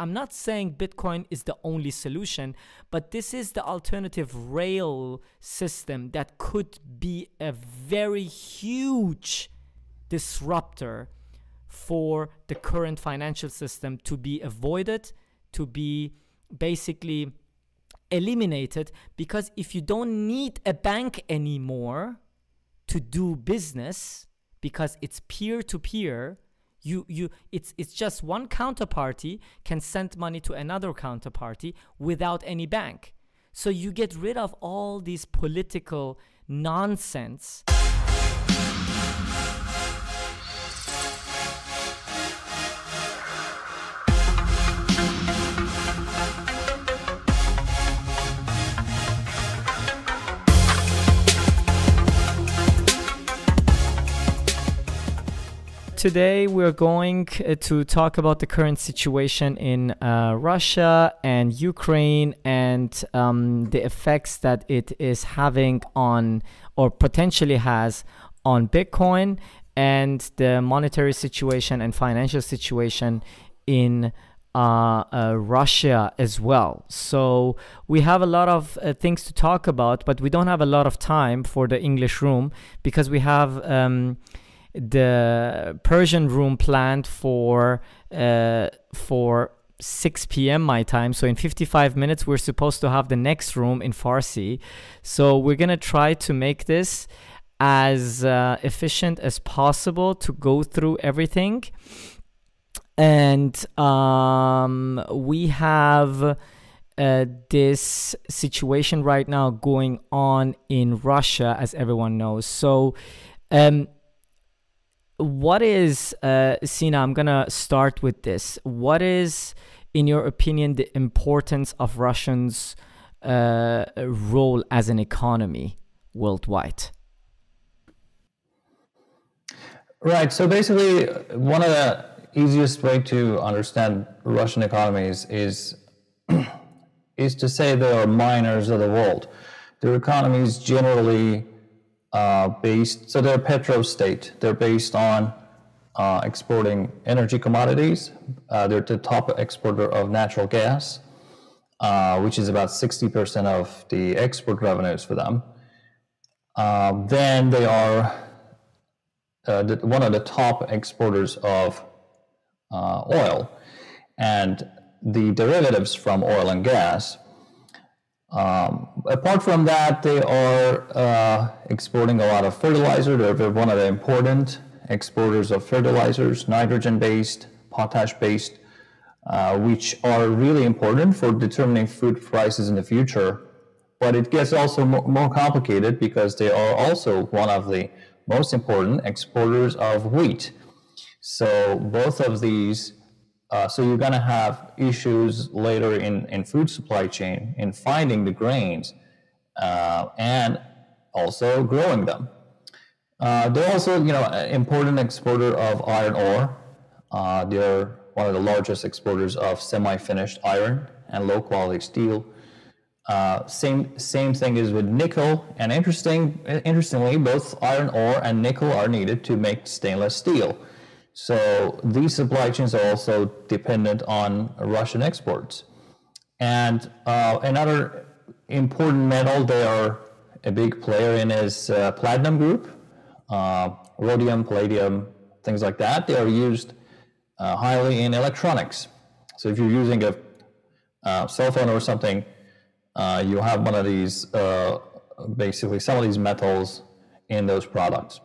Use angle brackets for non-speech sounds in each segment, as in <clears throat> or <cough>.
I'm not saying Bitcoin is the only solution, but this is the alternative rail system that could be a very huge disruptor for the current financial system to be avoided, to be basically eliminated. Because if you don't need a bank anymore to do business, because it's peer to peer, you you it's it's just one counterparty can send money to another counterparty without any bank. So you get rid of all these political nonsense. Today we're going uh, to talk about the current situation in uh, Russia and Ukraine and um, the effects that it is having on, or potentially has, on Bitcoin and the monetary situation and financial situation in uh, uh, Russia as well. So we have a lot of uh, things to talk about, but we don't have a lot of time for the English room because we have. Um, the Persian room planned for uh, for 6 p.m. my time. So in 55 minutes, we're supposed to have the next room in Farsi. So we're gonna try to make this as uh, efficient as possible to go through everything. And um, we have uh, this situation right now going on in Russia, as everyone knows. So. Um, what is uh, Sina? I'm gonna start with this. What is, in your opinion, the importance of Russians' uh, role as an economy worldwide? Right. So basically, one of the easiest way to understand Russian economies is <clears throat> is to say they are miners of the world. Their economies generally uh, based, so they're petro state. They're based on uh, exporting energy commodities. Uh, they're the top exporter of natural gas, uh, which is about 60% of the export revenues for them. Um, then they are uh, the, one of the top exporters of oil and the derivatives from oil and gas um, apart from that, they are uh, exporting a lot of fertilizer. They're one of the important exporters of fertilizers, nitrogen-based, potash-based, uh, which are really important for determining food prices in the future. But it gets also more complicated because they are also one of the most important exporters of wheat. So both of these uh, so you're going to have issues later in, in food supply chain in finding the grains uh, and also growing them. Uh, they're also, you know, an important exporter of iron ore. Uh, they're one of the largest exporters of semi-finished iron and low-quality steel. Uh, same same thing is with nickel. And interesting, interestingly, both iron ore and nickel are needed to make stainless steel. So these supply chains are also dependent on Russian exports. And uh, another important metal they are a big player in is uh, platinum group, uh, rhodium, palladium, things like that. They are used uh, highly in electronics. So if you're using a uh, cell phone or something, uh, you have one of these, basically some of these metals in those products.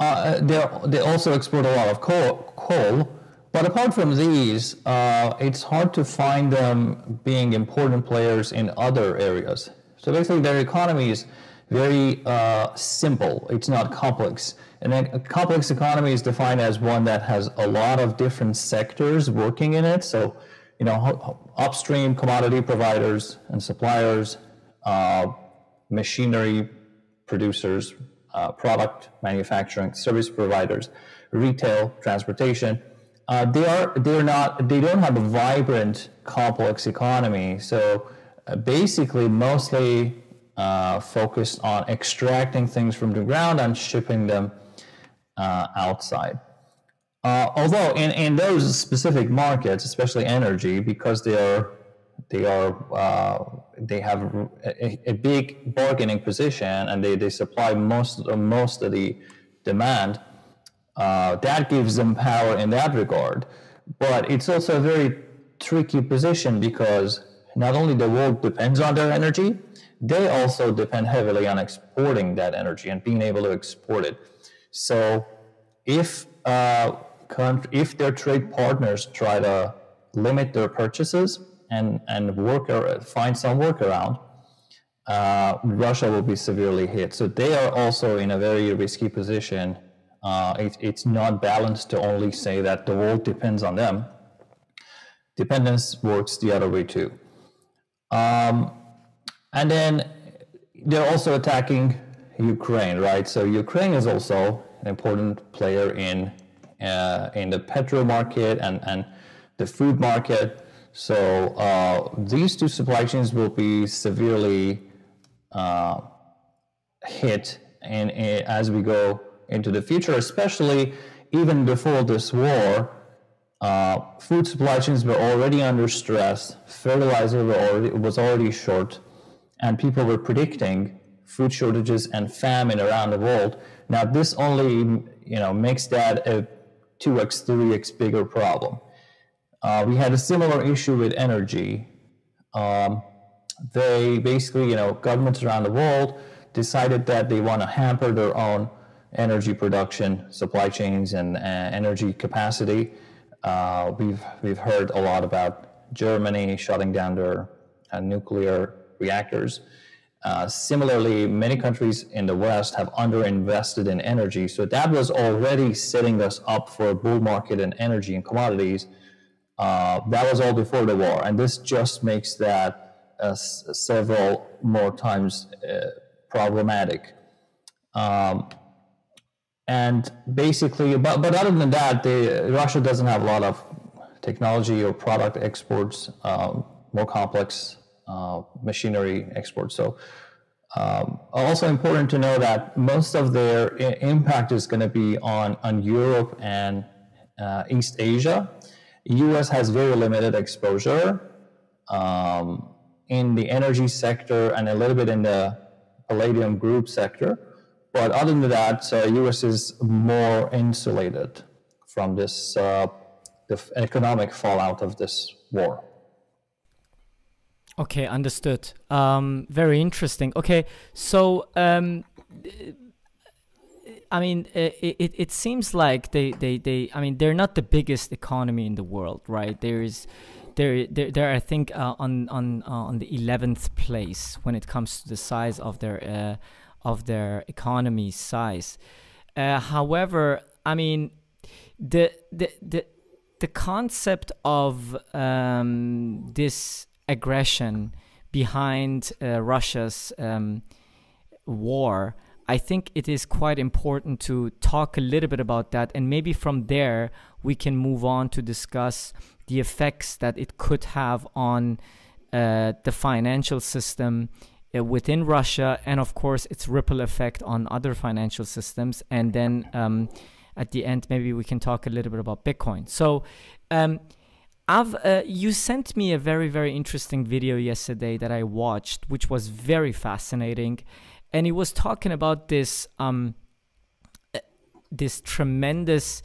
Uh, they also export a lot of coal, coal but apart from these, uh, it's hard to find them being important players in other areas. So basically, their economy is very uh, simple. It's not complex. And a complex economy is defined as one that has a lot of different sectors working in it. So, you know, upstream commodity providers and suppliers, uh, machinery producers, uh, product manufacturing, service providers, retail, transportation. Uh, they are they're not they don't have a vibrant complex economy. So uh, basically, mostly uh, focused on extracting things from the ground and shipping them uh, outside. Uh, although in, in those specific markets, especially energy, because they are they are uh, they have a, a, big bargaining position and they, they supply most of most of the demand. Uh, that gives them power in that regard, but it's also a very tricky position because not only the world depends on their energy, they also depend heavily on exporting that energy and being able to export it. So if uh, if their trade partners try to limit their purchases and and work or find some workaround, uh, Russia will be severely hit. So they are also in a very risky position. Uh, it, it's not balanced to only say that the world depends on them. Dependence works the other way too. Um, and then they're also attacking Ukraine, right? So Ukraine is also an important player in uh, in the petrol market and, and the food market. So uh, these two supply chains will be severely uh, hit in, as we go into the future, especially even before this war. Uh, food supply chains were already under stress. Fertilizer was already short, and people were predicting food shortages and famine around the world. Now, this only you know makes that a 2x, 3x bigger problem. Uh, we had a similar issue with energy. Um, they basically, you know, governments around the world decided that they want to hamper their own energy production, supply chains, and uh, energy capacity. Uh, we've we've heard a lot about Germany shutting down their uh, nuclear reactors. Uh, similarly, many countries in the West have underinvested in energy. So that was already setting us up for a bull market in energy and commodities. Uh, that was all before the war. And this just makes that uh, several more times uh, problematic. Um, and basically, but, but other than that, they, Russia doesn't have a lot of technology or product exports, um, more complex uh, machinery exports. So um, also important to know that most of their impact is going to be on, on Europe and uh, East Asia. US has very limited exposure um, in the energy sector and a little bit in the palladium group sector. But other than that, uh, US is more insulated from this uh, the economic fallout of this war. Okay, understood. Um, very interesting. Okay, so um, I mean, it, it, it seems like they, they, they, I mean, they're not the biggest economy in the world, right? There is, they're, they're, they're I think, uh, on, on, uh, on the 11th place when it comes to the size of their, uh, of their economy size. Uh, however, I mean, the, the, the, the concept of um, this aggression behind uh, Russia's um, war, I think it is quite important to talk a little bit about that. And maybe from there, we can move on to discuss the effects that it could have on uh, the financial system uh, within Russia, and of course, its ripple effect on other financial systems. And then um, at the end, maybe we can talk a little bit about Bitcoin. So, um, I've uh, you sent me a very very interesting video yesterday that I watched, which was very fascinating, and he was talking about this um uh, this tremendous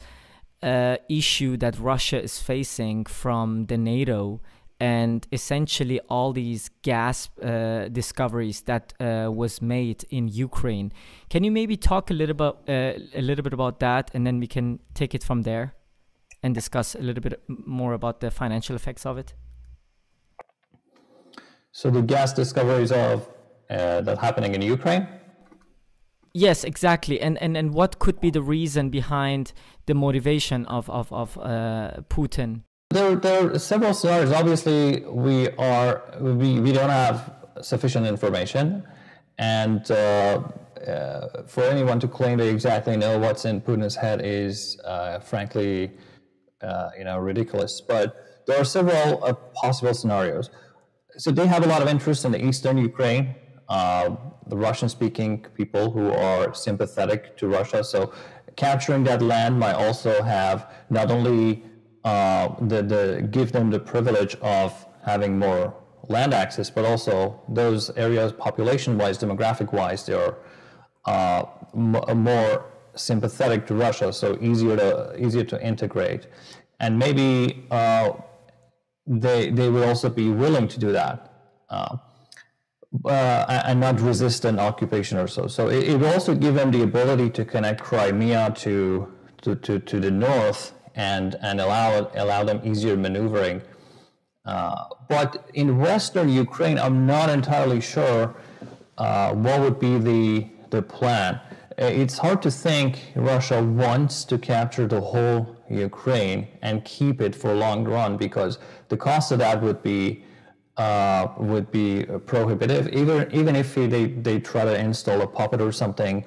uh, issue that Russia is facing from the NATO and essentially all these gas uh, discoveries that uh, was made in Ukraine. Can you maybe talk a little about uh, a little bit about that, and then we can take it from there? and discuss a little bit more about the financial effects of it? So the gas discoveries of uh, that happening in Ukraine. Yes, exactly. And, and and what could be the reason behind the motivation of of of uh, Putin? There, there are several scenarios. Obviously, we are we, we don't have sufficient information, and uh, uh, for anyone to claim they exactly know what's in Putin's head is, uh, frankly, uh, you know, ridiculous. But there are several uh, possible scenarios. So they have a lot of interest in the eastern Ukraine, uh, the Russian-speaking people who are sympathetic to Russia. So capturing that land might also have not only uh, the, the give them the privilege of having more land access, but also those areas population-wise, demographic-wise, they're uh, more sympathetic to Russia, so easier to easier to integrate, and maybe uh, they they will also be willing to do that. Uh, uh, and not resist an occupation or so. So it, it also give them the ability to connect Crimea to, to, to, to the north and, and allow, allow them easier maneuvering. Uh, but in western Ukraine, I'm not entirely sure uh, what would be the, the plan. Uh, it's hard to think Russia wants to capture the whole Ukraine and keep it for long run because the cost of that would be uh, would be prohibitive. Even even if they, they try to install a puppet or something,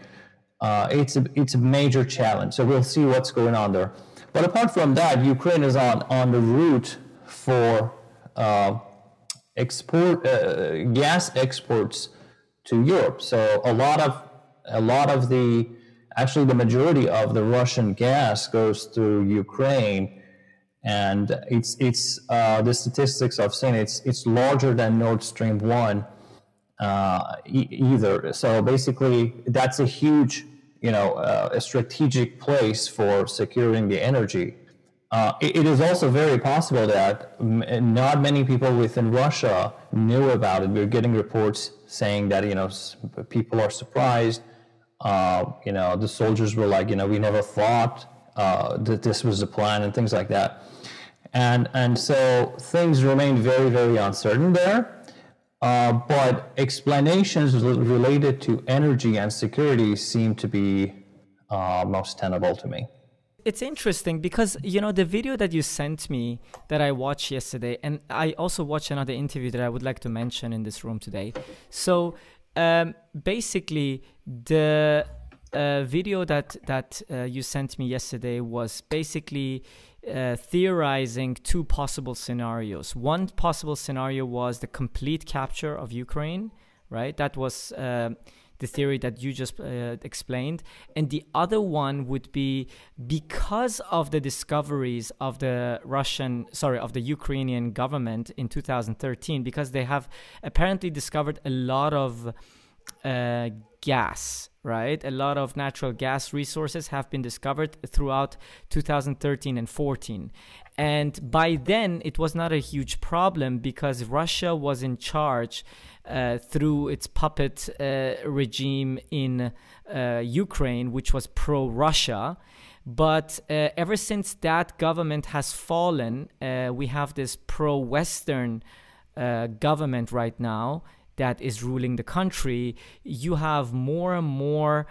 uh, it's a, it's a major challenge. So we'll see what's going on there. But apart from that, Ukraine is on on the route for uh, export uh, gas exports to Europe. So a lot of a lot of the actually the majority of the Russian gas goes through Ukraine and it's it's uh, the statistics I've seen it's it's larger than Nord Stream one uh, e- either. So basically, that's a huge you know uh, a strategic place for securing the energy. Uh, it, it is also very possible that m- not many people within Russia knew about it. We're getting reports saying that you know people are surprised. Uh, you know the soldiers were like you know we never thought uh, that this was the plan and things like that. And, and so things remain very, very uncertain there. Uh, but explanations related to energy and security seem to be uh, most tenable to me. It's interesting because you know the video that you sent me that I watched yesterday, and I also watched another interview that I would like to mention in this room today. So um, basically, the uh, video that that uh, you sent me yesterday was basically uh, theorizing two possible scenarios. One possible scenario was the complete capture of Ukraine, right? That was uh, the theory that you just uh, explained. And the other one would be because of the discoveries of the Russian, sorry, of the Ukrainian government in 2013, because they have apparently discovered a lot of uh, gas, right? A lot of natural gas resources have been discovered throughout 2013 and 14. And by then, it was not a huge problem because Russia was in charge uh, through its puppet uh, regime in uh, Ukraine, which was pro Russia. But uh, ever since that government has fallen, uh, we have this pro Western uh, government right now that is ruling the country, you have more and more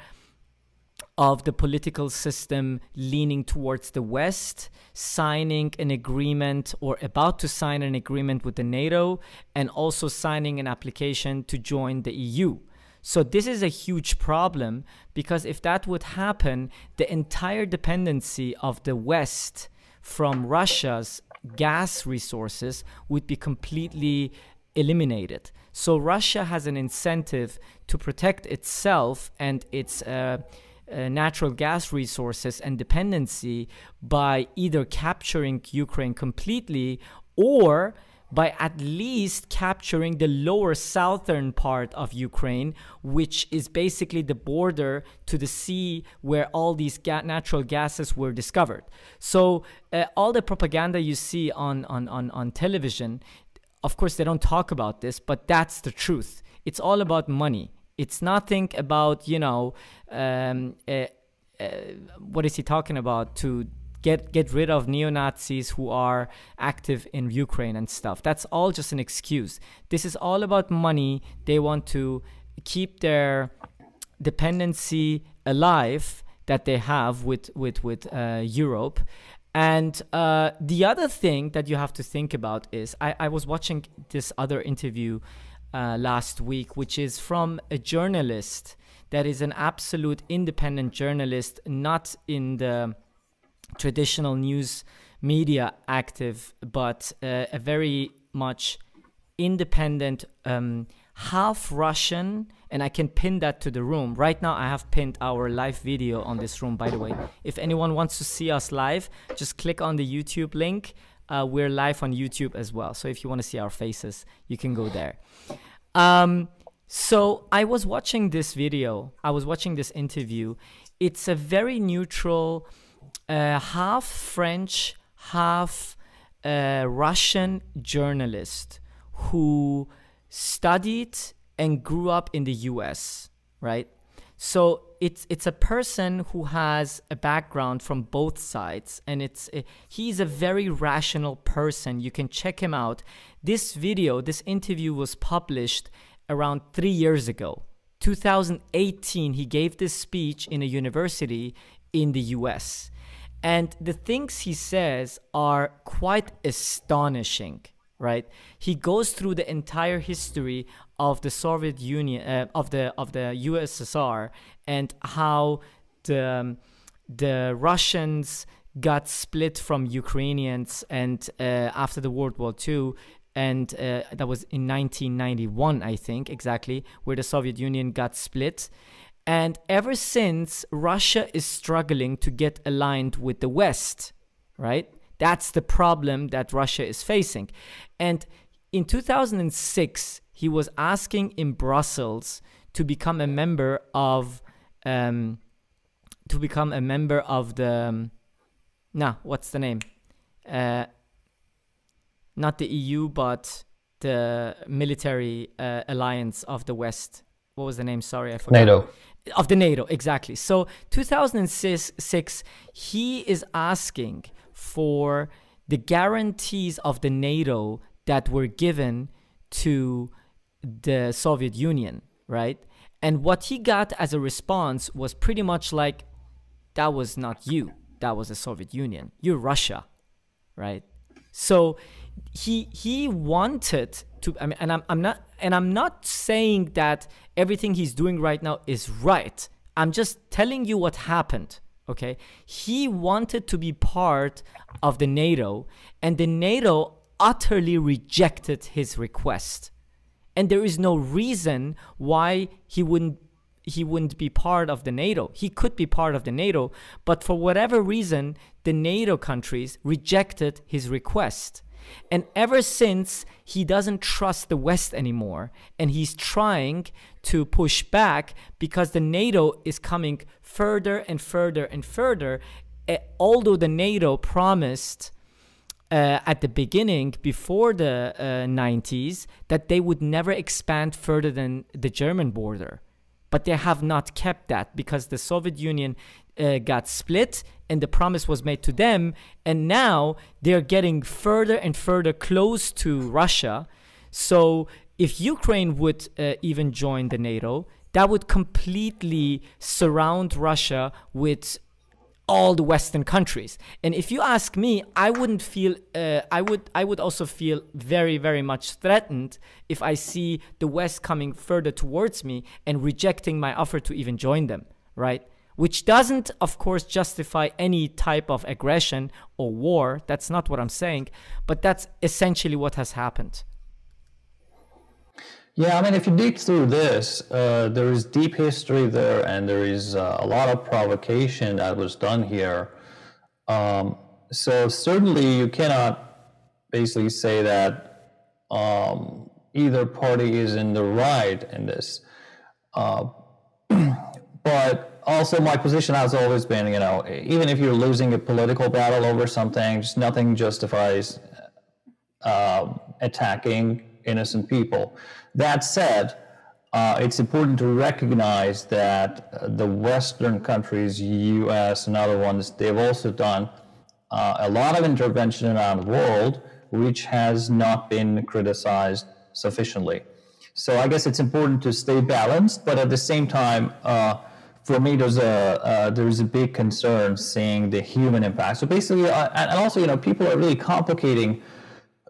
of the political system leaning towards the West, signing an agreement or about to sign an agreement with the NATO, and also signing an application to join the EU. So, this is a huge problem because if that would happen, the entire dependency of the West from Russia's gas resources would be completely eliminated. So Russia has an incentive to protect itself and its uh, uh, natural gas resources and dependency by either capturing Ukraine completely or by at least capturing the lower southern part of Ukraine, which is basically the border to the sea where all these ga natural gases were discovered. So, uh, all the propaganda you see on, on, on, on television of course, they don't talk about this, but that's the truth. It's all about money. It's nothing about, you know, um, uh, uh, what is he talking about? To get get rid of neo Nazis who are active in Ukraine and stuff. That's all just an excuse. This is all about money. They want to keep their dependency alive that they have with with with uh, Europe, and uh, the other thing that you have to think about is I, I was watching this other interview uh, last week, which is from a journalist that is an absolute independent journalist, not in the traditional news media active, but uh, a very much independent, um, half Russian, and I can pin that to the room. Right now, I have pinned our live video on this room, by the way. If anyone wants to see us live, just click on the YouTube link. Uh, we're live on YouTube as well. So if you want to see our faces, you can go there. Um, so I was watching this video, I was watching this interview. It's a very neutral, uh, half French, half uh, Russian journalist who studied and grew up in the US, right? So it's it's a person who has a background from both sides and it's a, he's a very rational person. You can check him out. This video, this interview was published around 3 years ago. 2018 he gave this speech in a university in the US. And the things he says are quite astonishing right? He goes through the entire history of the Soviet Union, uh, of the of the USSR, and how the um, the Russians got split from Ukrainians, and uh, after the World War II. And uh, that was in 1991, I think, exactly, where the Soviet Union got split. And ever since, Russia is struggling to get aligned with the West, right? That's the problem that Russia is facing. And in 2006, he was asking in Brussels to become a member of um, to become a member of the um, nah, what's the name? Uh, not the EU, but the military uh, alliance of the West. What was the name? Sorry, I forgot. NATO. Of the NATO, exactly. So 2006, he is asking for the guarantees of the NATO that were given to the Soviet Union, right? And what he got as a response was pretty much like, that was not you, that was the Soviet Union. You're Russia, right? So he he wanted to I mean and I'm I'm not and I'm not saying that everything he's doing right now is right. I'm just telling you what happened okay he wanted to be part of the nato and the nato utterly rejected his request and there is no reason why he wouldn't he wouldn't be part of the NATO. He could be part of the NATO, but for whatever reason, the NATO countries rejected his request. And ever since, he doesn't trust the West anymore. And he's trying to push back because the NATO is coming further and further and further. Although the NATO promised uh, at the beginning, before the uh, 90s, that they would never expand further than the German border. But they have not kept that because the Soviet Union uh, got split and the promise was made to them and now they're getting further and further close to Russia. So if Ukraine would uh, even join the NATO that would completely surround Russia with all the western countries. And if you ask me i wouldn't feel uh, i would i would also feel very very much threatened if i see the west coming further towards me and rejecting my offer to even join them right which doesn't, of course, justify any type of aggression or war. That's not what I'm saying, but that's essentially what has happened. Yeah, I mean, if you dig through this, uh, there is deep history there, and there is uh, a lot of provocation that was done here. Um, so certainly, you cannot basically say that um, either party is in the right in this. Uh, <clears throat> but also my position has always been, you know, even if you're losing a political battle over something, just nothing justifies uh, attacking innocent people. That said, uh, it's important to recognize that uh, the Western countries, U.S. and other ones, they've also done uh, a lot of intervention around the world, which has not been criticized sufficiently. So I guess it's important to stay balanced, but at the same time uh, for me, there's a uh, there's a big concern seeing the human impact. So basically, uh, and also you know people are really complicating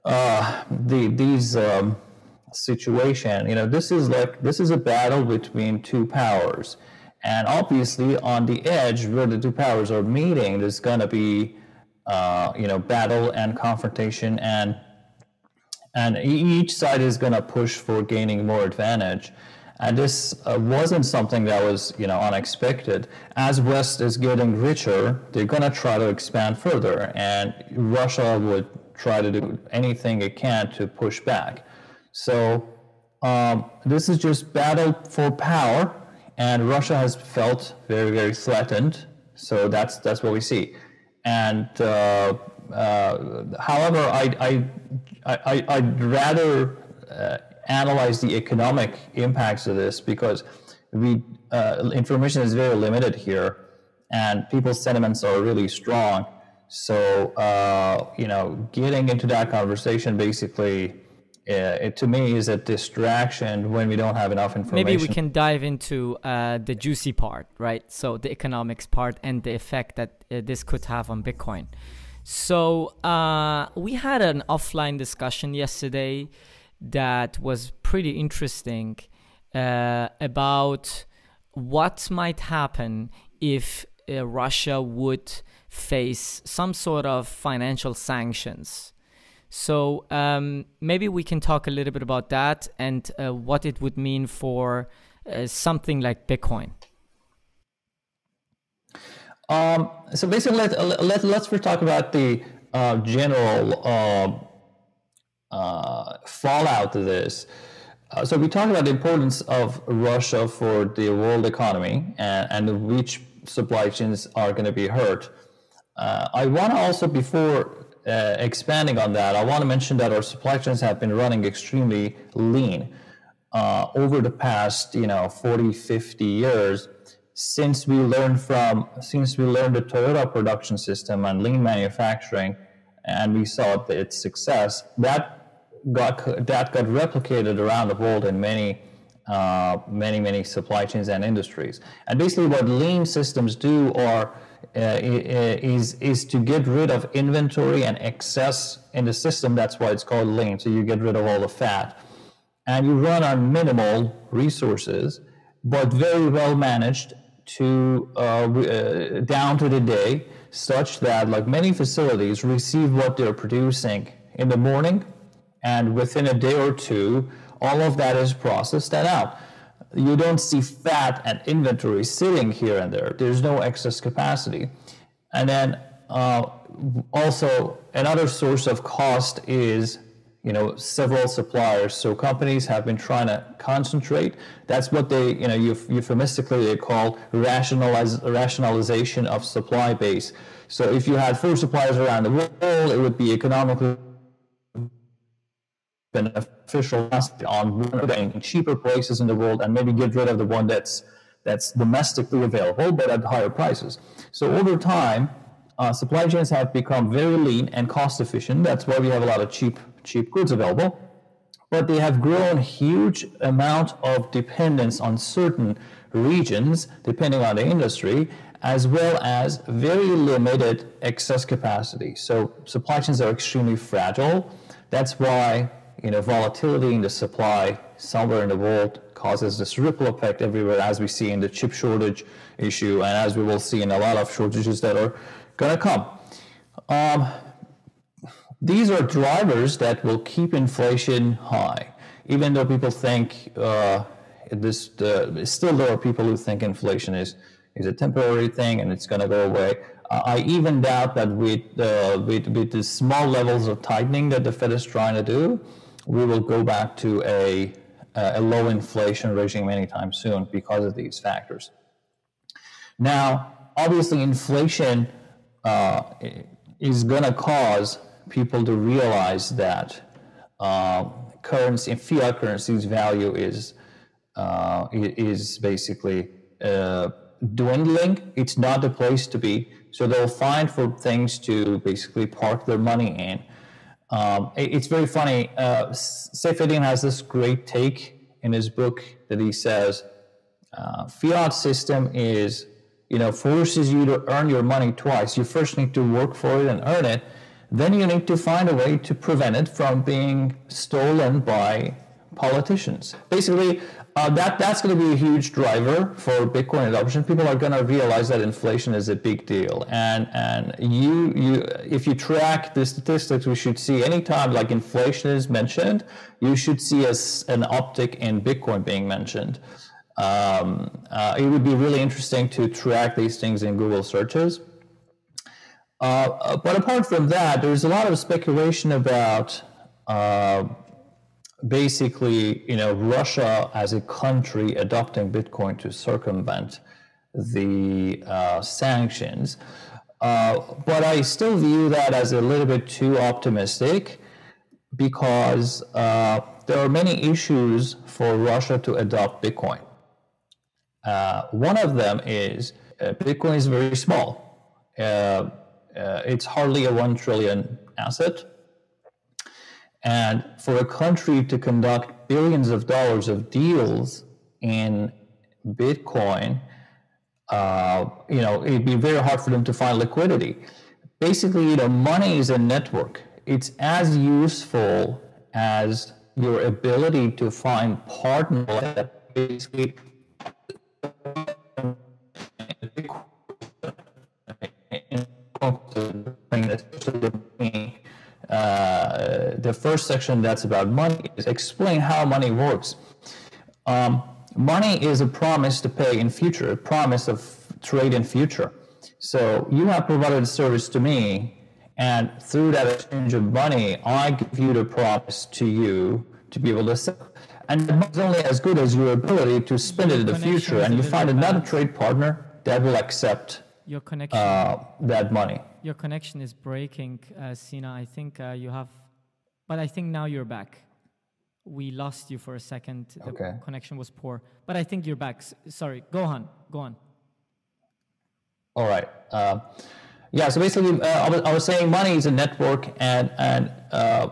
uh, the these um, situation. You know, this is like this is a battle between two powers, and obviously on the edge where the two powers are meeting, there's going to be uh, you know battle and confrontation and and each side is going to push for gaining more advantage. And this uh, wasn't something that was, you know, unexpected. As West is getting richer, they're going to try to expand further, and Russia would try to do anything it can to push back. So um, this is just battle for power, and Russia has felt very, very threatened. So that's that's what we see. And uh, uh, however, I, I, I, I'd rather uh, analyze the economic impacts of this because we uh, information is very limited here, and people's sentiments are really strong. So uh, you know, getting into that conversation basically. Uh, it, to me is a distraction when we don't have enough information. Maybe we can dive into uh, the juicy part, right? So the economics part and the effect that uh, this could have on Bitcoin. So uh, we had an offline discussion yesterday that was pretty interesting uh, about what might happen if uh, Russia would face some sort of financial sanctions. So um, maybe we can talk a little bit about that and uh, what it would mean for uh, something like Bitcoin. Um, so basically, let, let, let's first talk about the uh, general um, uh, fallout of this. Uh, so we talked about the importance of Russia for the world economy and, and which supply chains are going to be hurt. Uh, I want to also, before uh, expanding on that, I want to mention that our supply chains have been running extremely lean uh, over the past, you know, 40, 50 years since we learned from since we learned the Toyota production system and lean manufacturing, and we saw its success. That got that got replicated around the world in many uh, many many supply chains and industries. And basically, what lean systems do are uh, is is to get rid of inventory and excess in the system. That's why it's called lean. So you get rid of all the fat, and you run on minimal resources, but very well managed to uh, uh down to the day, such that like many facilities receive what they're producing in the morning and within a day or two, all of that is processed and out. You don't see fat and inventory sitting here and there. There's no excess capacity. And then uh, also another source of cost is you know several suppliers so companies have been trying to concentrate that's what they you know euphemistically they call rationalize, rationalization of supply base so if you had four suppliers around the world it would be economically beneficial on cheaper prices in the world and maybe get rid of the one that's that's domestically available but at higher prices. So over time, uh, supply chains have become very lean and cost efficient. That's why we have a lot of cheap cheap goods available. But they have grown huge amount of dependence on certain regions, depending on the industry, as well as very limited excess capacity. So supply chains are extremely fragile. That's why you know, volatility in the supply somewhere in the world causes this ripple effect everywhere, as we see in the chip shortage issue, and as we will see in a lot of shortages that are going to come. Um, these are drivers that will keep inflation high, even though people think uh, this. Uh, still, there are people who think inflation is is a temporary thing and it's going to go away. I even doubt that with, uh, with with the small levels of tightening that the Fed is trying to do, we will go back to a, a low inflation regime anytime soon because of these factors. Now, obviously, inflation uh, is going to cause people to realize that uh, currency, fiat currency's value is uh, is basically uh, dwindling. It's not the place to be. So they'll find for things to basically park their money in. Um, it's very funny. Uh, has this great take in his book that he says, uh, fiat system is, you know, forces you to earn your money twice. You first need to work for it and earn it. Then you need to find a way to prevent it from being stolen by politicians. Basically, uh, that that's going to be a huge driver for Bitcoin adoption. People are going to realize that inflation is a big deal, and and you you if you track the statistics, we should see anytime like inflation is mentioned, you should see a, an uptick in Bitcoin being mentioned. Um, uh, it would be really interesting to track these things in Google searches. Uh, but apart from that, there's a lot of speculation about uh, basically, you know, Russia as a country adopting Bitcoin to circumvent the uh, sanctions. Uh, but I still view that as a little bit too optimistic because uh, there are many issues for Russia to adopt Bitcoin. Uh, one of them is uh, Bitcoin is very small. Uh, it's hardly a 1 trillion asset and for a country to conduct billions of dollars of deals in Bitcoin, uh, you know, it'd be very hard for them to find liquidity. Basically, you know, money is a network. It's as useful as your ability to find partners that basically <laughs> the first section that's about money is explain how money works. Um, money is a promise to pay in future, a promise of trade in future. So you have provided a service to me, and through that exchange of money, I give you the promise to you to be able to sell. And it's only as good as your ability to spend it in the future, and you find another trade partner that will accept your connection uh, that money your connection is breaking, uh, Sina. I think uh, you have, but I think now you're back. We lost you for a second. The okay. connection was poor, but I think you're back. Sorry, go on, go on. All right. Uh, yeah. So basically, uh, I was, I, was, saying money is a network, and and uh,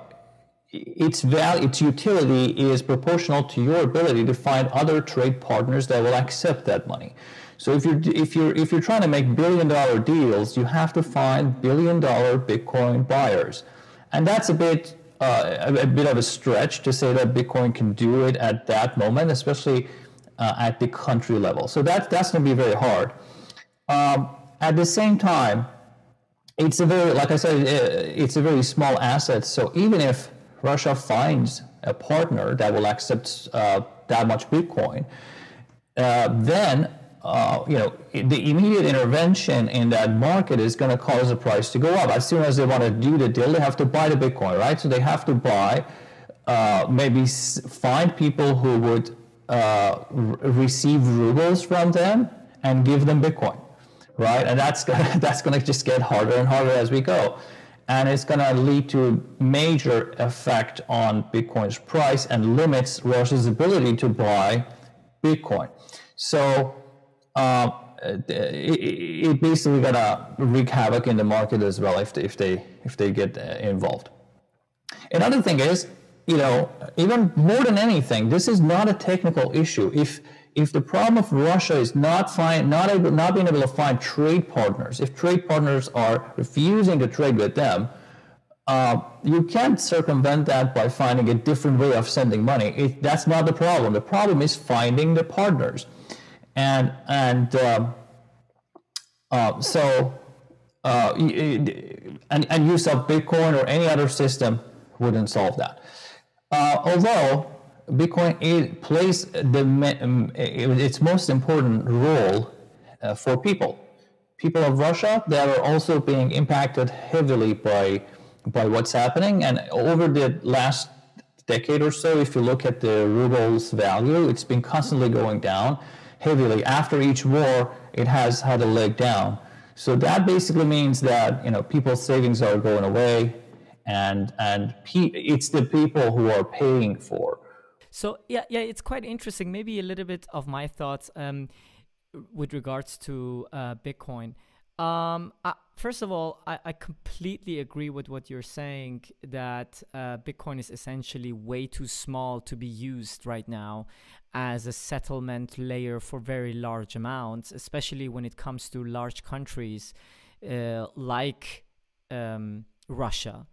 its value, its utility is proportional to your ability to find other trade partners that will accept that money. So if you're if you're if you're trying to make billion dollar deals, you have to find billion dollar Bitcoin buyers, and that's a bit uh, a, a, bit of a stretch to say that Bitcoin can do it at that moment, especially uh, at the country level. So that that's going to be very hard. Um, at the same time, it's a very like I said, it's a very small asset. So even if Russia finds a partner that will accept uh, that much Bitcoin, uh, then uh, you know, the immediate intervention in that market is going to cause the price to go up. As soon as they want to do the deal, they have to buy the Bitcoin, right? So they have to buy, uh, maybe find people who would uh, receive rubles from them and give them Bitcoin, right? And that's <laughs> gonna, that's going to just get harder and harder as we go. And it's going to lead to a major effect on Bitcoin's price and limits Russia's ability to buy Bitcoin. So uh, it, it, basically gonna wreak havoc in the market as well if they, if they if they get uh, involved. Another thing is, you know, even more than anything, this is not a technical issue. If if the problem of Russia is not find not able not being able to find trade partners, if trade partners are refusing to trade with them, uh, you can't circumvent that by finding a different way of sending money. It, that's not the problem. The problem is finding the partners and and uh, uh, so uh, and, and use of Bitcoin or any other system wouldn't solve that. Uh, although Bitcoin it plays the um, its most important role uh, for people, people of Russia that are also being impacted heavily by by what's happening, and over the last decade or so, if you look at the ruble's value, it's been constantly going down heavily. After each war, it has had a leg down. So that basically means that you know people's savings are going away, and and it's the people who are paying for. So yeah, yeah, it's quite interesting. Maybe a little bit of my thoughts um, with regards to uh, Bitcoin. Um, uh, first of all, I, I, completely agree with what you're saying that uh, Bitcoin is essentially way too small to be used right now as a settlement layer for very large amounts, especially when it comes to large countries uh, like um, Russia.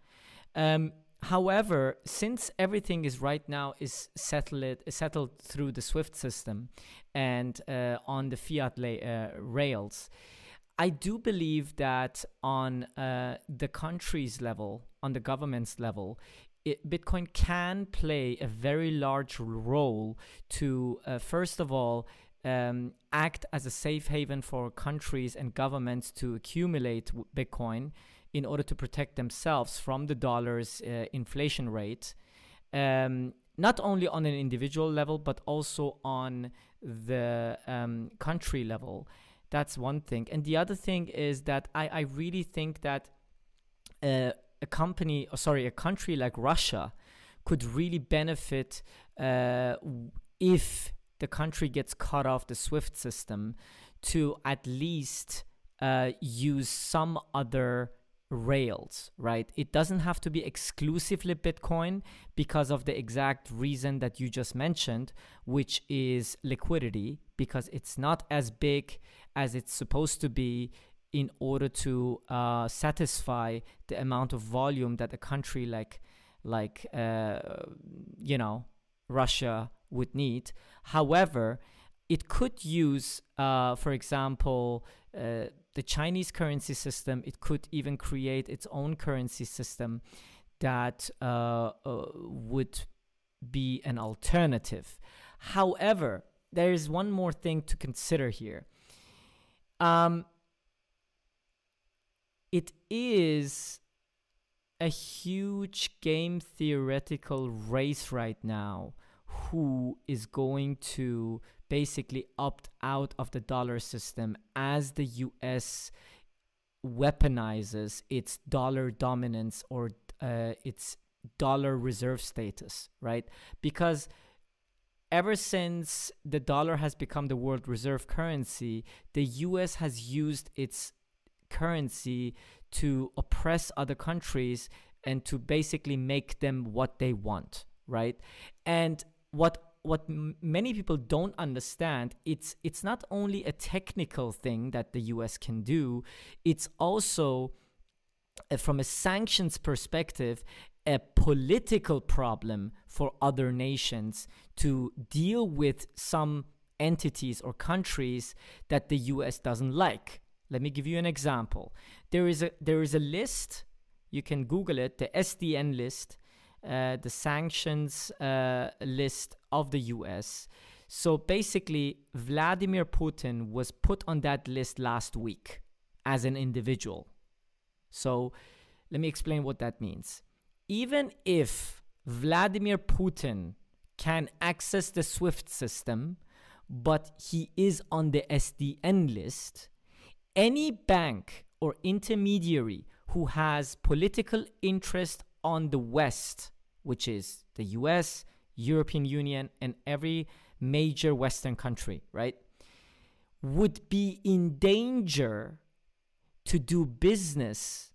Um, however, since everything is right now is settled settled through the SWIFT system and uh, on the fiat uh, rails, I do believe that on uh, the country's level, on the government's level, it, Bitcoin can play a very large role to, uh, first of all, um, act as a safe haven for countries and governments to accumulate Bitcoin in order to protect themselves from the dollar's uh, inflation rate. Um, not only on an individual level, but also on the um, country level. That's one thing. And the other thing is that I, I really think that uh, a company, or sorry, a country like Russia could really benefit uh, if the country gets cut off the SWIFT system to at least uh, use some other rails, right? It doesn't have to be exclusively Bitcoin because of the exact reason that you just mentioned, which is liquidity, because it's not as big as it's supposed to be in order to uh, satisfy the amount of volume that a country like like uh, you know Russia would need. However, it could use, uh, for example, uh, the Chinese currency system. It could even create its own currency system that uh, uh, would be an alternative. However, there is one more thing to consider here. Um, it is a huge game theoretical race right now who is going to basically opt out of the dollar system as the US weaponizes its dollar dominance or uh, its dollar reserve status, right? Because ever since the dollar has become the world reserve currency, the US has used its currency to oppress other countries and to basically make them what they want, right? And what what many people don't understand it's it's not only a technical thing that the US can do it's also uh, from a sanctions perspective a political problem for other nations to deal with some entities or countries that the US doesn't like let me give you an example. There is a there is a list. You can Google it. The SDN list, uh, the sanctions uh, list of the U.S. So basically, Vladimir Putin was put on that list last week as an individual. So let me explain what that means. Even if Vladimir Putin can access the SWIFT system, but he is on the SDN list, any bank or intermediary who has political interest on the West, which is the US, European Union, and every major Western country, right, would be in danger to do business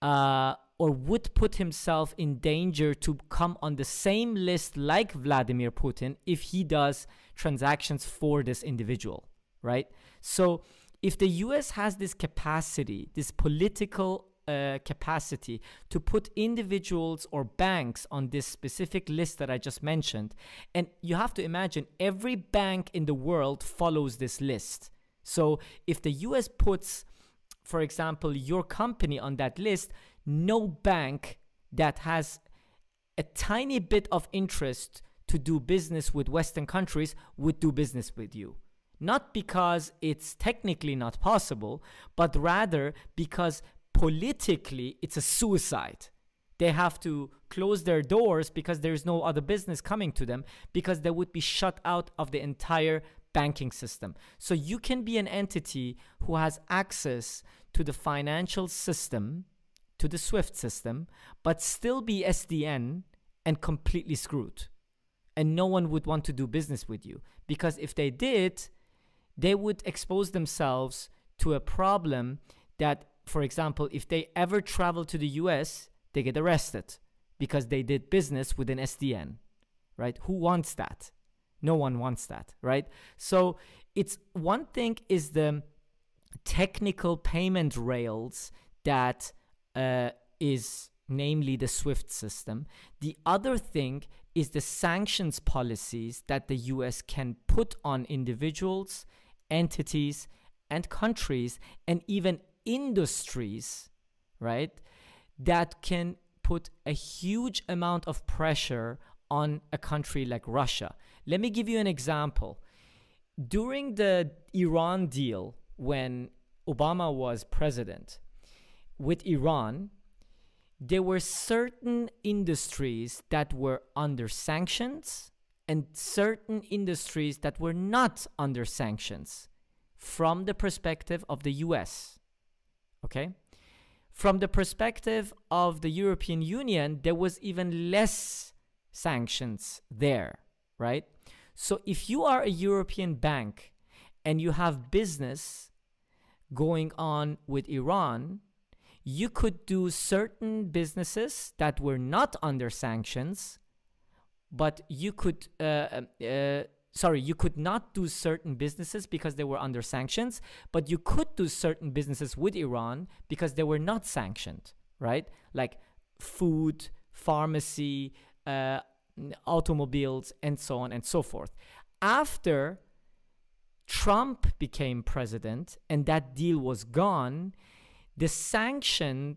uh, or would put himself in danger to come on the same list like Vladimir Putin if he does transactions for this individual, right? So if the US has this capacity, this political uh, capacity to put individuals or banks on this specific list that I just mentioned, and you have to imagine every bank in the world follows this list. So if the US puts, for example, your company on that list, no bank that has a tiny bit of interest to do business with Western countries would do business with you not because it's technically not possible, but rather because politically it's a suicide. They have to close their doors because there's no other business coming to them because they would be shut out of the entire banking system. So you can be an entity who has access to the financial system, to the SWIFT system, but still be SDN and completely screwed. And no one would want to do business with you because if they did, they would expose themselves to a problem that, for example, if they ever travel to the US, they get arrested because they did business with an SDN, right? Who wants that? No one wants that, right? So it's one thing is the technical payment rails that uh, is namely the SWIFT system. The other thing is the sanctions policies that the US can put on individuals, entities, and countries, and even industries, right, that can put a huge amount of pressure on a country like Russia. Let me give you an example. During the Iran deal, when Obama was president, with Iran, there were certain industries that were under sanctions and certain industries that were not under sanctions from the perspective of the US. Okay? From the perspective of the European Union, there was even less sanctions there, right? So if you are a European bank and you have business going on with Iran, you could do certain businesses that were not under sanctions, but you could, uh, uh, sorry, you could not do certain businesses because they were under sanctions, but you could do certain businesses with Iran because they were not sanctioned, right? Like food, pharmacy, uh, automobiles, and so on and so forth. After Trump became president and that deal was gone, the sanction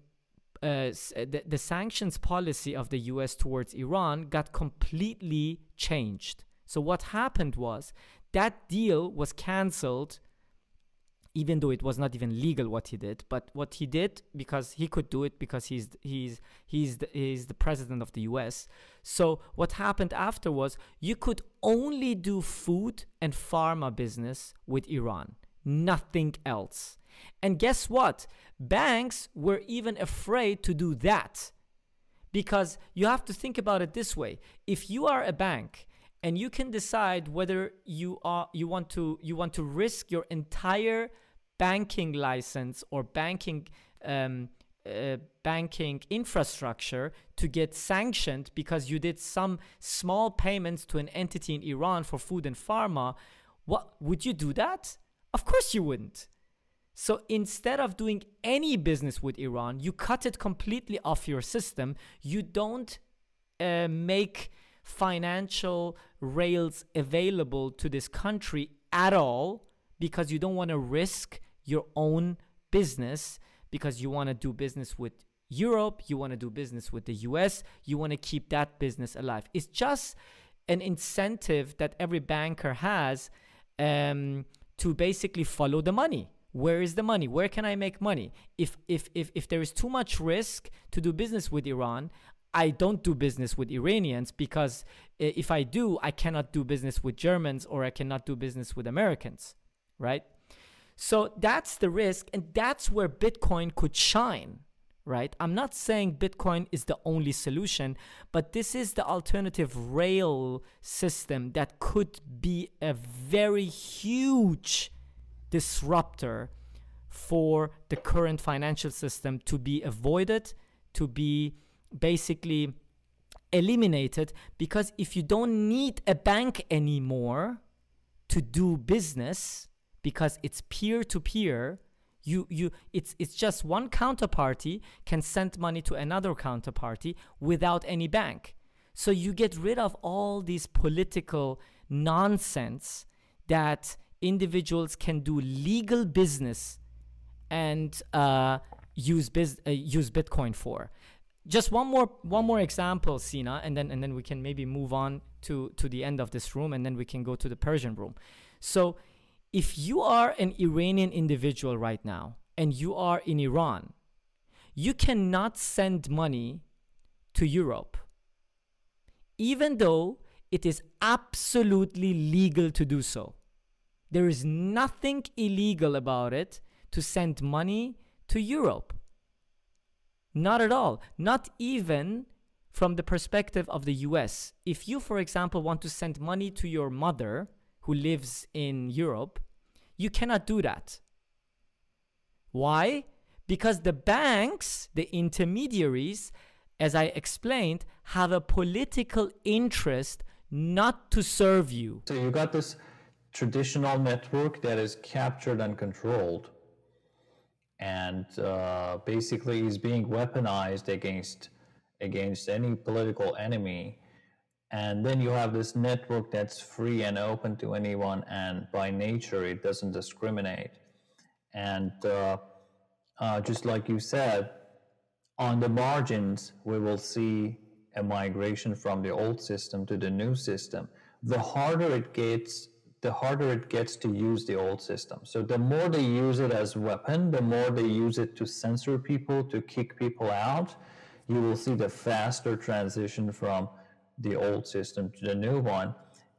uh, uh, the, the sanctions policy of the US towards Iran got completely changed. So what happened was that deal was canceled even though it was not even legal what he did but what he did because he could do it because he's he's he's the, he's the president of the US so what happened after was you could only do food and pharma business with Iran nothing else and guess what? Banks were even afraid to do that. Because you have to think about it this way. If you are a bank and you can decide whether you are you want to you want to risk your entire banking license or banking um, uh, banking infrastructure to get sanctioned because you did some small payments to an entity in Iran for food and pharma, what would you do that? Of course you wouldn't. So instead of doing any business with Iran, you cut it completely off your system. You don't uh, make financial rails available to this country at all because you don't want to risk your own business because you want to do business with Europe, you want to do business with the US, you want to keep that business alive. It's just an incentive that every banker has um, to basically follow the money. Where is the money? Where can i make money? If if if, if there is too much risk to do business with iran I don't do business with Iranians because eh, if I do, I cannot do business with Germans or I cannot do business with Americans, right? So that's the risk, and that's where Bitcoin could shine, right? I'm not saying Bitcoin is the only solution, but this is the alternative rail system that could be a very huge disruptor for the current financial system to be avoided, to be basically eliminated because if you don't need a bank anymore to do business because it's peer to peer you you it's it's just one counterparty can send money to another counterparty without any bank so you get rid of all these political nonsense that individuals can do legal business and uh, use biz- uh, use Bitcoin for. Just one more one more example, Sina, and then and then we can maybe move on to to the end of this room, and then we can go to the Persian room. So, if you are an Iranian individual right now and you are in Iran, you cannot send money to Europe, even though it is absolutely legal to do so. There is nothing illegal about it to send money to Europe. Not at all. Not even from the perspective of the US. If you, for example, want to send money to your mother who lives in Europe, you cannot do that. Why? Because the banks, the intermediaries, as I explained, have a political interest not to serve you. So you got this traditional network that is captured and controlled and uh, basically is being weaponized against against any political enemy. And then you have this network that's free and open to anyone, and by nature, it doesn't discriminate. And uh, uh, just like you said, on the margins, we will see a migration from the old system to the new system. The harder it gets, the harder it gets to use the old system. So the more they use it as weapon, the more they use it to censor people, to kick people out, you will see the faster transition from the old system to the new one.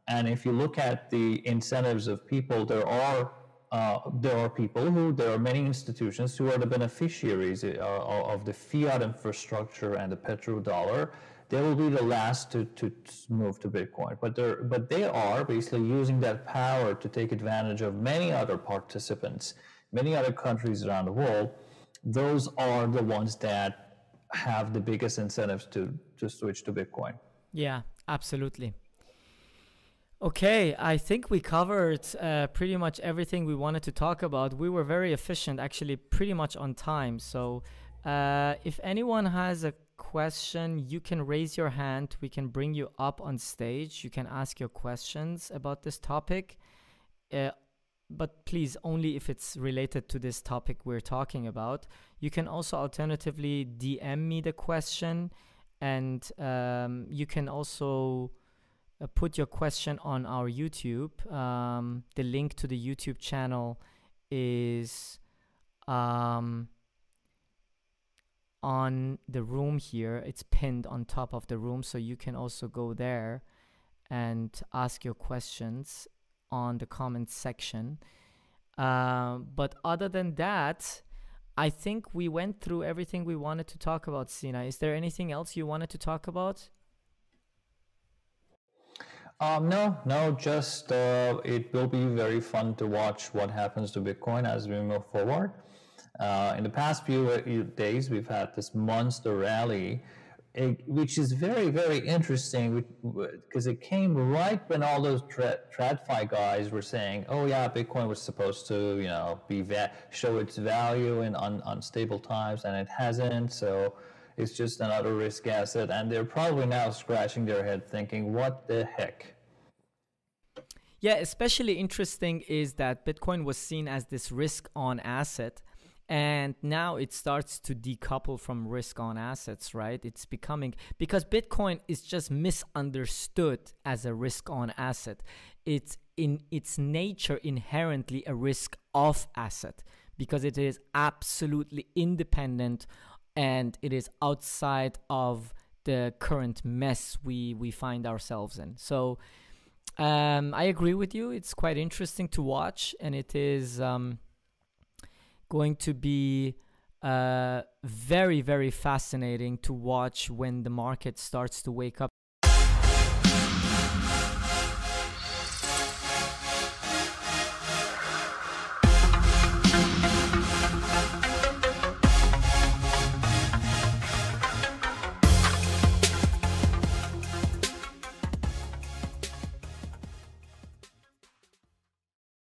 And if you look at the incentives of people, there are uh, there are people who, there are many institutions who are the beneficiaries uh, of the fiat infrastructure and the petrodollar. They will be the last to, to move to Bitcoin, but they but they are basically using that power to take advantage of many other participants, many other countries around the world. Those are the ones that have the biggest incentives to to switch to Bitcoin. Yeah, absolutely. Okay, I think we covered uh, pretty much everything we wanted to talk about. We were very efficient, actually, pretty much on time. So, uh, if anyone has a question, you can raise your hand. We can bring you up on stage. You can ask your questions about this topic. Uh, but please, only if it's related to this topic we're talking about. You can also alternatively DM me the question, and um, you can also uh, put your question on our YouTube. Um, the link to the YouTube channel is um, on the room here. It's pinned on top of the room, so you can also go there and ask your questions on the comment section. Uh, but other than that, I think we went through everything we wanted to talk about, Sina. Is there anything else you wanted to talk about? Um, no, no, just uh, it will be very fun to watch what happens to Bitcoin as we move forward. Uh, in the past few uh, days, we've had this monster rally, which is very, very interesting because it came right when all those tra- TradFi guys were saying, "Oh yeah, Bitcoin was supposed to, you know, be va- show its value in un- unstable times, and it hasn't." So it's just another risk asset. And they're probably now scratching their head thinking, what the heck? Yeah, especially interesting is that Bitcoin was seen as this risk on asset. And now it starts to decouple from risk on assets, right? It's becoming because Bitcoin is just misunderstood as a risk on asset. It's in its nature inherently a risk off asset because it is absolutely independent and it is outside of the current mess we we find ourselves in. So um, I agree with you. It's quite interesting to watch, and it is um, going to be uh, very very fascinating to watch when the market starts to wake up